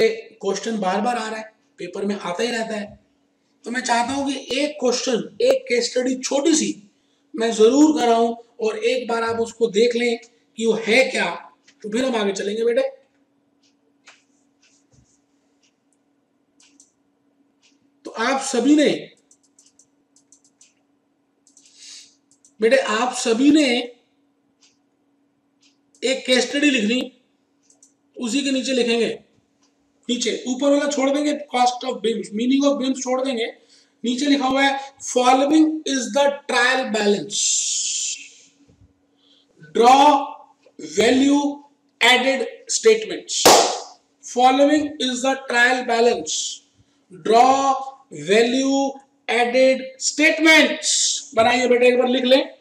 Question बार बार आ रहा है paper में आता ही रहता है। तो मैं चाहता हूँ कि एक क्वेश्चन एक केस स्टडी छोटी सी मैं ज़रूर कराऊं और एक बार आप उसको देख लें कि वो है क्या तो फिर हम आगे चलेंगे बेटे। तो आप सभी ने, बेटे आप सभी ने एक केस स्टडी लिखनी, उसी के नीचे लिखेंगे। नीचे, ऊपर वाला छोड़ देंगे cost of BIMS meaning of BIMS छोड़ देंगे। नीचे लिखा हुआ है following is the trial balance draw value added statements following is the trial balance draw value added statements बनाइए बेटे, एक बार लिख लें।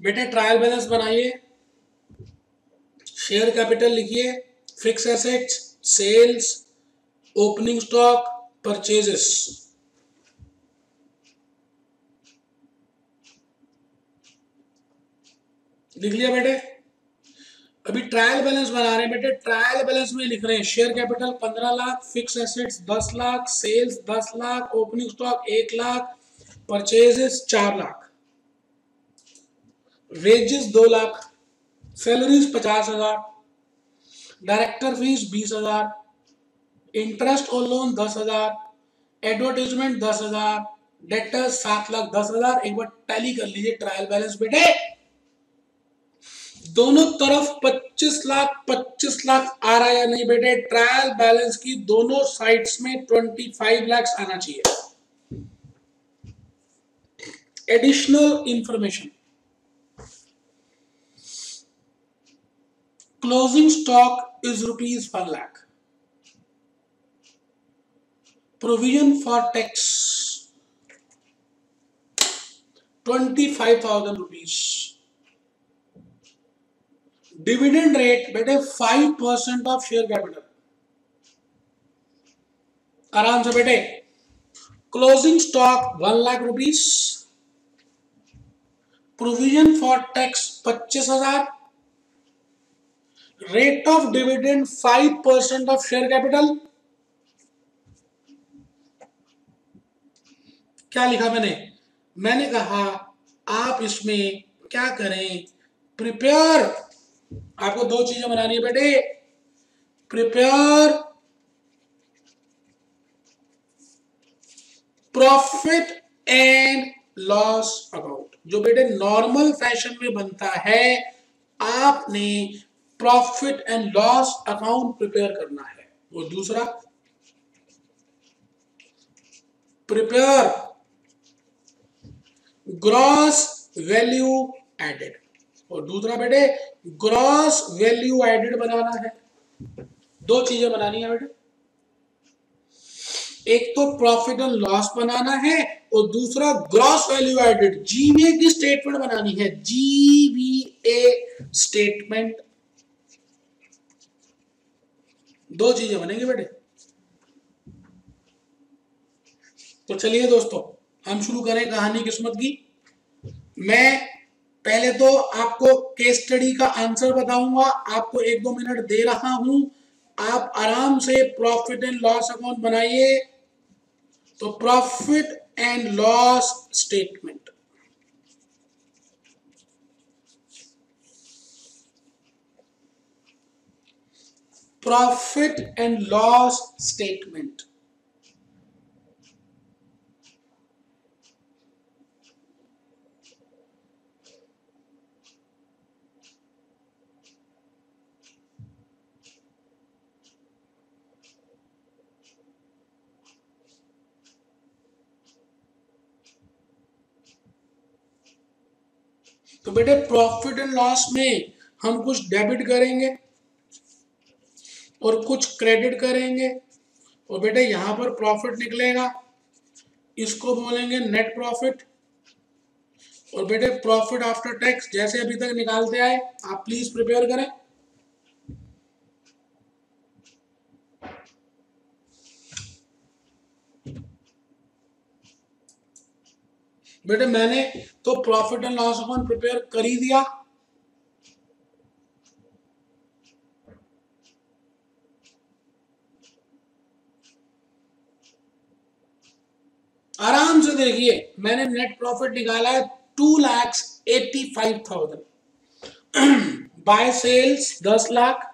बेटे ट्रायल बैलेंस बनाइए। शेयर कैपिटल लिखिए। Fixed assets sales opening stock purchases लिख लिया बेटे? अभी ट्रायल बैलेंस बना रहे हैं बेटे। ट्रायल बैलेंस में लिख रहे हैं। शेयर कैपिटल पंद्रह लाख फिक्स एसेट्स दस लाख सेल्स दस लाख ओपनिंग स्टॉक एक लाख परचेजेस चार लाख। वेजेस दो लाख सैलरीज पचास हज़ार डायरेक्टर फ़ीस बीस हज़ार इंटरेस्ट और लोन दस हज़ार एडवर्टीजमेंट दस हज़ार डेटर्स सात लाख दस हज़ार। एक बार टैली कर लीजिए ट्रायल बैलेंस बेटे। दोनों तरफ़ 25 लाख 25 लाख आ रहा है या नहीं बेटे? ट्रायल बैलेंस की दोनों साइड्स में 25 लाख आना चाहिए। Additional information closing stock is rupees one lakh provision for tax twenty five thousand rupees dividend rate बेटे five percent of share capital आराम से बेटे closing stock one lakh rupees provision for tax पच्चीस हज़ार. Rate of dividend five percent of share capital क्या लिखा मैंने? मैंने कहा, आप इसमें क्या करें? प्रिपेयर आपको दो चीज़ें बनानी है बेटे। Prepare profit and loss account जो बेटे नॉर्मल फ़ैशन में बनता है, आपने profit and loss account prepare करना है। और दूसरा प्रिपेयर ग्रॉस वैल्यू एडेड और दूसरा बेटे ग्रॉस वैल्यू एडेड बनाना है। दो चीज़ें बनानी है बेटे। एक तो प्रॉफिट एंड लॉस बनाना है और दूसरा ग्रॉस वैल्यू एडेड जीवीए की स्टेटमेंट बनानी है। जीवीए स्टेटमेंट दो चीज़ें बनेंगी बेटे। तो चलिए दोस्तों, हम शुरू करें कहानी किस्मत की। मैं पहले तो आपको केस स्टडी का आंसर बताऊँगा। आपको एक दो मिनट दे रहा हूँ। आप आराम से प्रॉफिट एंड लॉस अकाउंट बनाइए। तो profit and loss statement profit and loss statement तो बेटे प्रॉफिट एंड लॉस में हम कुछ डेबिट करेंगे। और कुछ क्रेडिट करेंगे। और बेटे, यहाँ पर प्रॉफिट निकलेगा। इसको बोलेंगे नेट प्रॉफिट और बेटे प्रॉफिट आफ्टर टैक्स जैसे अभी तक निकालते आए, आप प्लीज़ प्रिपेयर करें। बेटे, मैंने तो profit and loss account prepare कर ही दिया। आराम से देखिए, मैंने नेट प्रॉफिट निकाला है two lakhs eighty five thousand by sales दस लाख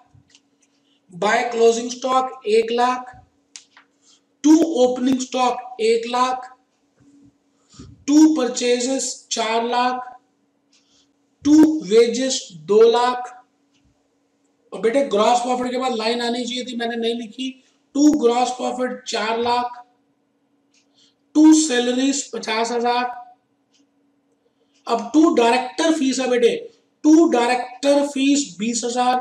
बाय क्लोजिंग स्टॉक एक लाख टू ओपनिंग स्टॉक एक लाख टू परचेजेस चार लाख टू वेजेस दो लाख। और बेटे ग्रॉस प्रॉफिट के बाद लाइन आनी चाहिए थी, मैंने नहीं लिखी। टू ग्रॉस प्रॉफिट चार लाख टू सैलरीज पचास हज़ार। अब टू डायरेक्टर फ़ीस है बेटे। टू डायरेक्टर फ़ीस बीस हज़ार।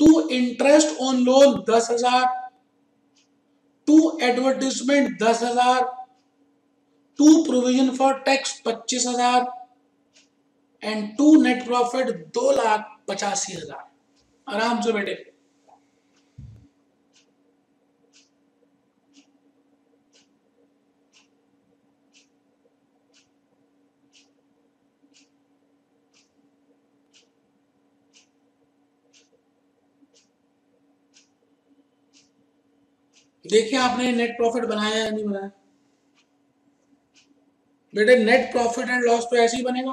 टू इंटरेस्ट ऑन लोन दस हज़ार। टू एडवर्टीजमेंट दस हज़ार। टू प्रोविज़न फॉर टैक्स पच्चीस हज़ार। एंड टू नेट प्रॉफिट दो लाख पचासी हज़ार। आराम से बैठे देखिए आपने नेट प्रॉफिट बनाया या नहीं बनाया? बेटे नेट प्रॉफिट एंड लॉस तो ऐसे ही बनेगा।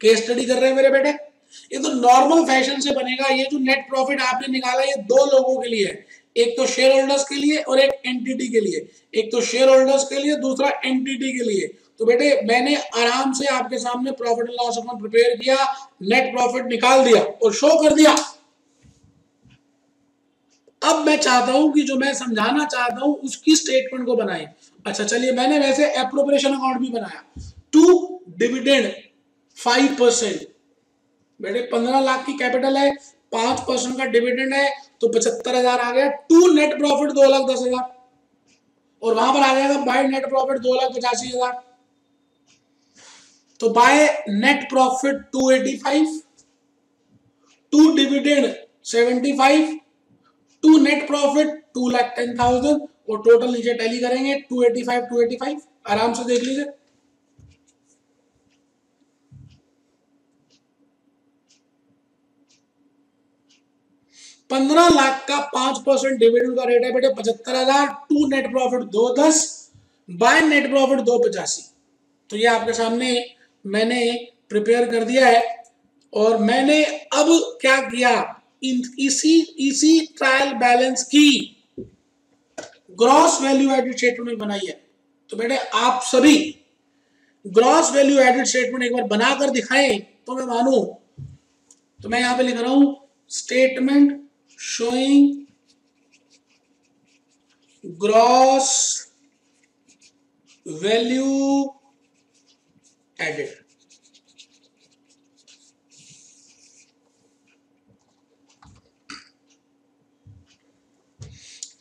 केस स्टडी कर रहे हैं मेरे बेटे? ये तो नॉर्मल फ़ैशन से बनेगा। ये जो नेट प्रॉफिट आपने निकाला, ये दो लोगों के लिए है। एक तो शेयर होल्डर्स के लिए और एक एंटिटी के लिए। एक तो शेयर होल्डर्स के लिए, दूसरा एंटिटी के लिए। तो बेटे, मैंने आराम से आपके सामने profit and loss account prepare किया नेट प्रॉफिट निकाल दिया और शो कर दिया। अब मैं चाहता हूँ कि जो मैं समझाना चाहता हूँ, उसकी स्टेटमेंट को बनाए। अच्छा चलिए, मैंने वैसे अप्रोप्रिएशन अकाउंट भी बनाया। टू डिविडेंड फाइव परसेंट बेटे, पंद्रह लाख की कैपिटल है, पाँच परसेंट का डिविडेंड है तो पचहत्तर हज़ार आ गया। टू नेट प्रॉफिट दो लाख दस हज़ार। और वहाँ पर आ जाएगा बाय नेट प्रॉफिट दो लाख पचासी हज़ार। तो by net profit two eighty five to dividend seventy five to net profit two lakh ten thousand और टोटल नीचे टैली करेंगे two eighty five two eighty five आराम से देख लीजिए। पंद्रह लाख का पाँच परसेंट डिविडेंड का रेट है बेटे, पचहत्तर हज़ार टू नेट प्रॉफिट दो दस बाय नेट प्रॉफिट दो पचासी। तो ये आपके सामने मैंने प्रिपेयर कर दिया है, और मैंने अब क्या किया? इसी इसी ट्रायल बैलेंस की ग्रॉस वैल्यू एडेड स्टेटमेंट बनाई है। तो बेटे, आप सभी ग्रॉस वैल्यू एडेड स्टेटमेंट एक बार बनाकर दिखाएँ तो मैं मानू। तो मैं यहाँ पे लिख रहा हूँ statement showing gross value added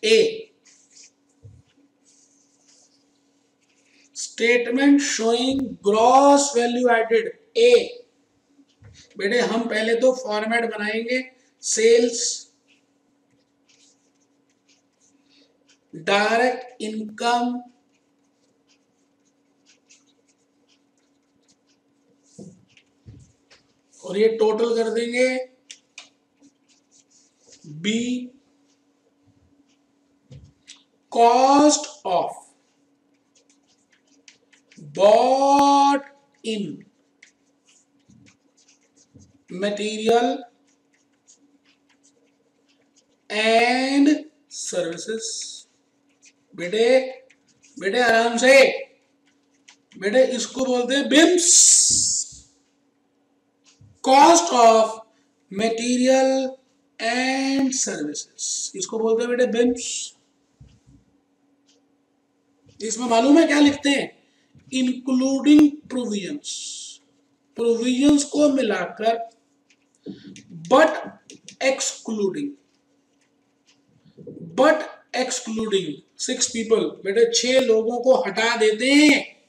A statement showing gross value added A बेटे, हम पहले तो फॉर्मेट बनाएँगे. सेल्स डायरेक्ट इनकम और ये टोटल कर देंगे B cost of bought in material and services बेटे बेटे आराम से। बेटे, इसको बोलते हैं BIMS cost of material and services इसको बोलते हैं बेटे बिम्स इसमें मालूम है क्या लिखते हैं? इंक्लूडिंग प्रोविजंस प्रोविजंस को मिलाकर but excluding but excluding six people बेटे, छह लोगों को हटा देते हैं।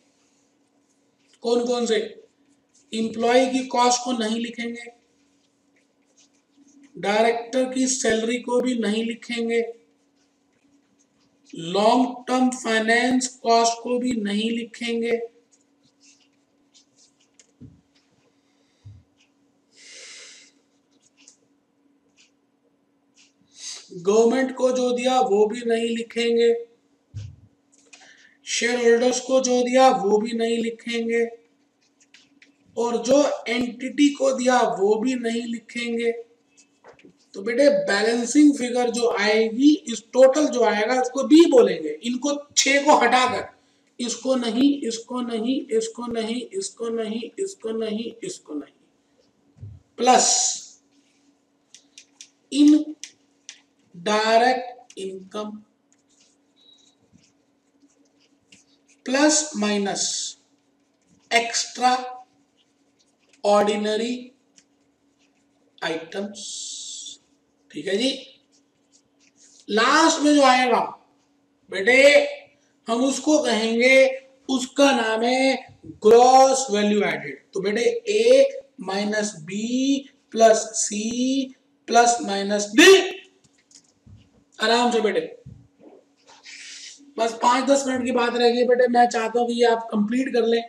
कौन कौन से? इंप्लॉय की कॉस्ट को नहीं लिखेंगे। डायरेक्टर की सैलरी को भी नहीं लिखेंगे। लॉन्ग टर्म फाइनेंस कॉस्ट को भी नहीं लिखेंगे। गवर्नमेंट को जो दिया, वो भी नहीं लिखेंगे। शेयर होल्डर्स को जो दिया, वो भी नहीं लिखेंगे। और जो एंटिटी को दिया, वो भी नहीं लिखेंगे। तो बेटे बैलेंसिंग फिगर जो आएगी, इस टोटल जो आएगा, इसको बी बोलेंगे। इनको छह को हटाकर। इसको नहीं इसको नहीं इसको नहीं इसको नहीं इसको नहीं इसको नहीं। Plus indirect income plus minus extraordinary items ठीक है जी? लास्ट में जो आएगा, बेटे, हम उसको कहेंगे, उसका नाम है ग्रॉस वैल्यू एडेड तो बेटे A minus B plus C plus minus D आराम से बेटे। बस पाँच दस मिनट की बात रहेगी बेटे, मैं चाहता हूँ कि ये आप कंप्लीट कर लें,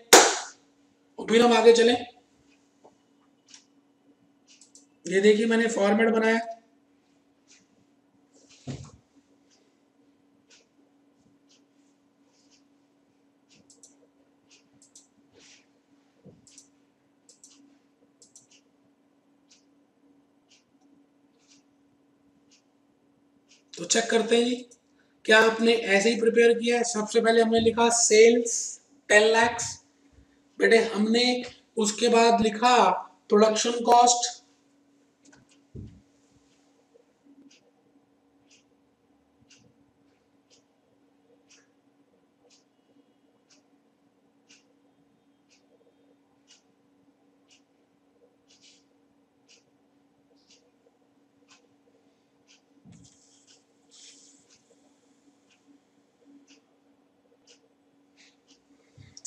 और फिर हम आगे चलें। ये देखिए मैंने फॉर्मेट बनाया। चेक करते हैं जी। क्या आपने ऐसे ही प्रिपेयर किया है? सबसे पहले हमने लिखा सेल्स टेन लैक्स बेटे हमने उसके बाद लिखा प्रोडक्शन कॉस्ट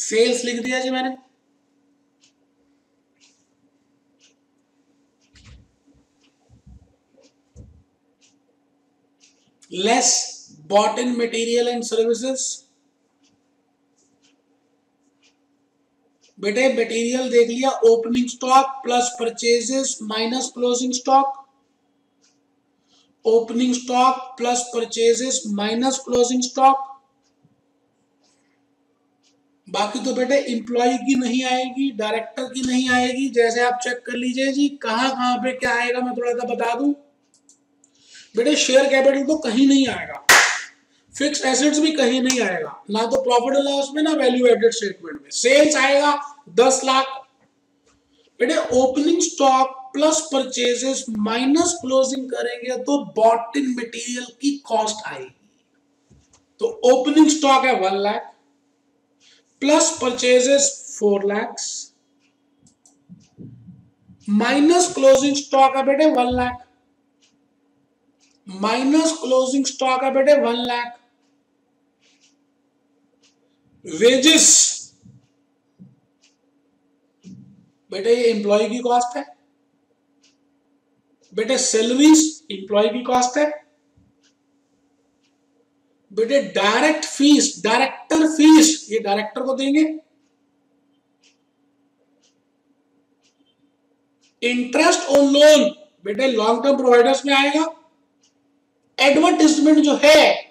सेल्स लिख दिया जी मैंने। Less bought in material and services बेटे मटेरियल देख लिया opening stock plus purchases minus closing stock opening stock plus purchases minus closing stock बाकी तो बेटे इंप्लॉय की नहीं आएगी डायरेक्टर की नहीं आएगी, जैसे आप चेक कर लीजिए जी, कहाँ कहाँ पे क्या आएगा, मैं थोड़ा सा बता दूँ। बेटे शेयर कैपिटल तो कहीं नहीं आएगा। फिक्स एसेट्स भी कहीं नहीं आएगा। ना तो प्रॉफिट एंड लॉस में, ना वैल्यू एडेड स्टेटमेंट में। सेल्स आएगा दस लाख। बेटे opening stock plus purchases minus closing करेंगे तो बॉट इन मटेरियल की कॉस्ट आएगी। तो ओपनिंग स्टॉक है one lakh plus purchases 4 lakhs minus closing stock है बेटे 1 lakh minus closing stock है बेटे 1 lakh वेजेस बेटे ये एम्प्लॉय की कॉस्ट है बेटे सैलरीज एम्प्लॉय की कॉस्ट है बेटे डायरेक्ट फ़ीस डायरेक्टर फ़ीस ये डायरेक्टर को देंगे। इंटरेस्ट ऑन लोन बेटे लॉन्ग टर्म प्रोवाइडर्स में आएगा। एडवर्टिजमेंट जो है,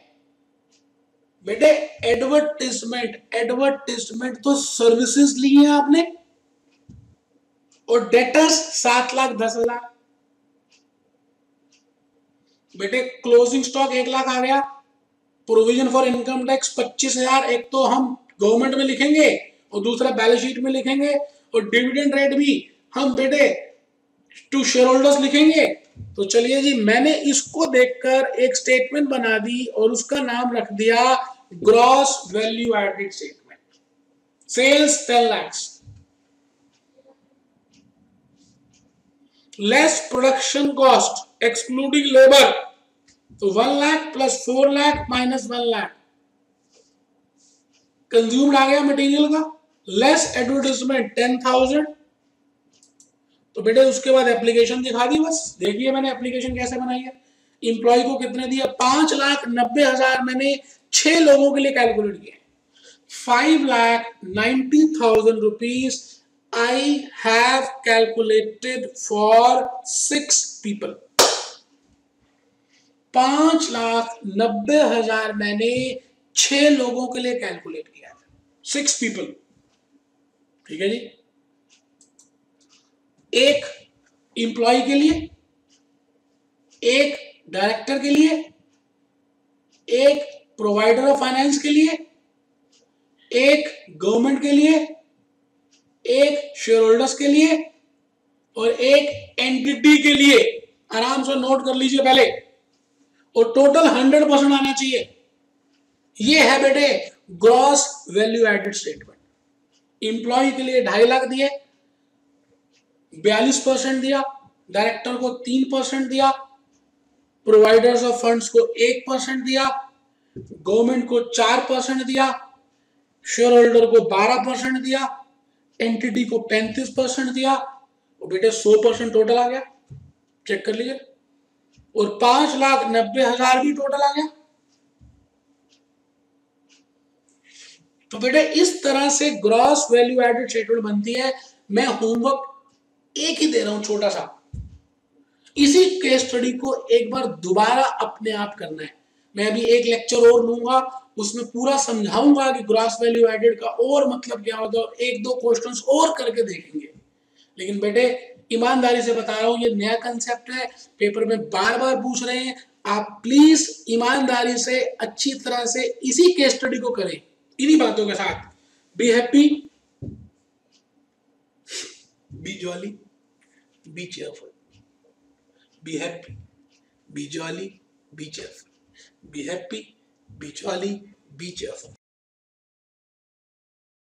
बेटे एडवर्टिजमेंट एडवर्टिजमेंट तो सर्विसेज़ ली है आपने। और डेटर्स सात लाख, दस हज़ार बेटे क्लोजिंग स्टॉक एक लाख आ गया। प्रोविज़न फॉर इनकम टैक्स पच्चीस हज़ार, एक तो हम गवर्नमेंट में लिखेंगे और दूसरा बैलेंस शीट में लिखेंगे और डिविडेंड रेट भी हम बेटे टू शेयर होल्डर्स लिखेंगे। तो चलिए जी, मैंने इसको देखकर एक स्टेटमेंट बना दी और उसका नाम रख दिया gross value added statement sales ten lakhs less production cost excluding labour तो one lakh plus four lakh minus one lakh consumed आ गया मटेरियल का। लेस एडवर्टाइजमेंट टेन थाउज़ेंड तो बेटे, उसके बाद एप्लीकेशन दिखा दी बस। देखिए मैंने एप्लीकेशन कैसे बनाई है। इंप्लॉय को कितने दिया? पाँच लाख नब्बे हज़ार मैंने छह लोगों के लिए कैलकुलेट किया five lakh ninety thousand rupees I have calculated for six people पाँच लाख नब्बे हज़ार मैंने छह लोगों के लिए कैलकुलेट किया था। सिक्स पीपल ठीक है जी? एक इंप्लॉय के लिए, एक डायरेक्टर के लिए, एक प्रोवाइडर ऑफ़ फाइनेंस के लिए, एक गवर्नमेंट के लिए, एक शेयर होल्डर्स के लिए और एक एंटिटी के लिए। आराम से नोट कर लीजिए पहले। और टोटल हंड्रेड परसेंट आना चाहिए। ये है बेटे gross value added statement employee के लिए ढाई लाख दिए, बयालीस परसेंट दिया डायरेक्टर को तीन परसेंट दिया प्रोवाइडर्स ऑफ़ फंड्स को एक परसेंट दिया गवर्नमेंट को चार परसेंट दिया शेयर होल्डर को बारह परसेंट दिया एंटिटी को पैंतीस परसेंट दिया, और बेटे सौ परसेंट टोटल आ गया। चेक कर लीजिए। और पाँच लाख नब्बे हज़ार भी टोटल आ गया। तो बेटे, इस तरह से ग्रॉस वैल्यू एडेड स्टेटमेंट बनती है। मैं होमवर्क एक ही दे रहा हूँ, छोटा सा। इसी केस स्टडी को एक बार दोबारा अपने आप करना है। मैं अभी एक लेक्चर और लूँगा, उसमें पूरा समझाऊँगा कि ग्रॉस वैल्यू एडेड का और मतलब क्या होता है एक दो क्वेश्चंस और करके देखेंगे। लेकिन बेटे ईमानदारी से बता रहा हूँ, ये नया कंसेप्ट है। पेपर में बार बार पूछ रहे हैं, आप प्लीज़ ईमानदारी से, अच्छी तरह से इसी केस स्टडी को करें, इन्हीं बातों के साथ। Be happy be jolly be cheerful be happy be jolly be cheerful be happy be jolly be cheerful